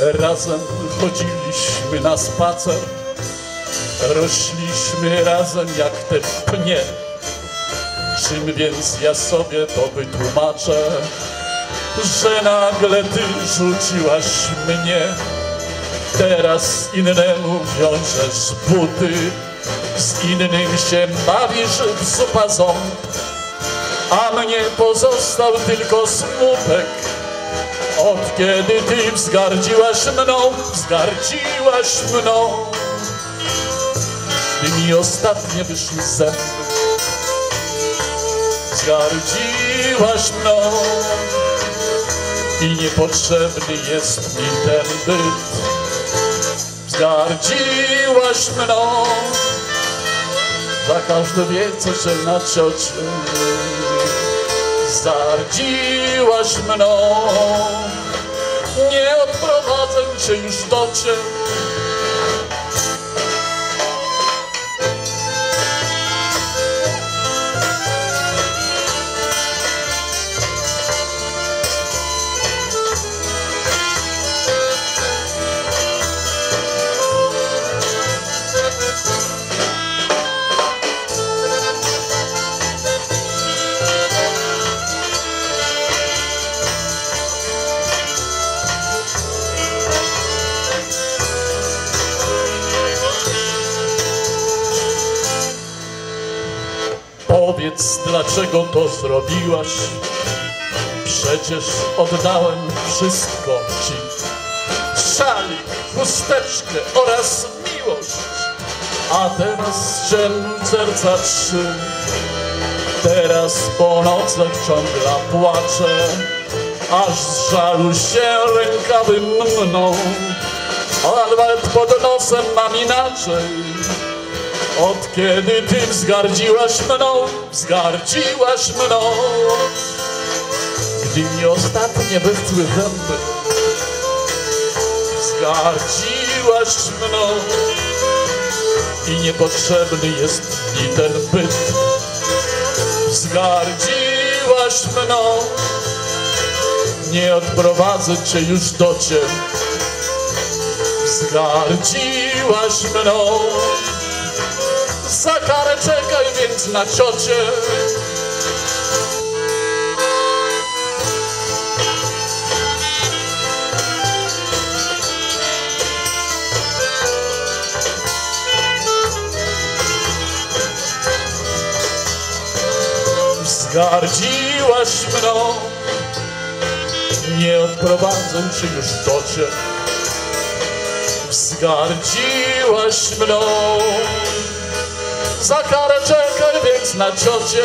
Razem chodziliśmy na spacer, rośliśmy razem jak te pnie. Czym więc ja sobie to wytłumaczę, że nagle ty rzuciłaś mnie. Teraz innemu wiążesz buty, z innym się bawisz w zupa ząb, a mnie pozostał tylko smutek. Od kiedy ty wzgardziłaś mną, wzgardziłaś mną, gdy mi ostatnie wyszły zęby, wzgardziłaś mną. I niepotrzebny jest mi ten byt. Wzgardziłaś mną, za każde wiece, że na ciocie Zardziłaś mną. Nie odprowadzę cię już do ciebie Powiedz, dlaczego to zrobiłaś? Przecież oddałem wszystko ci. Szalik, chusteczkę oraz miłość. A teraz strzel serca trzy. Teraz po nocach ciągle płaczę, aż z żalu się rękawy mną. Albert pod nosem mam inaczej. Od kiedy ty wzgardziłaś mną, wzgardziłaś mną. Gdy mi ostatnie wyschły zęby Wzgardziłaś mną. I niepotrzebny jest mi ten byt Wzgardziłaś mną. Nie odprowadzę cię już do ciebie Wzgardziłaś mną za karę czekaj więc na ciocie. Zgardziłaś mną, nie odprowadzę cię już do ciebie. Wzgardziłaś mną, za karę czekaj więc na ciocie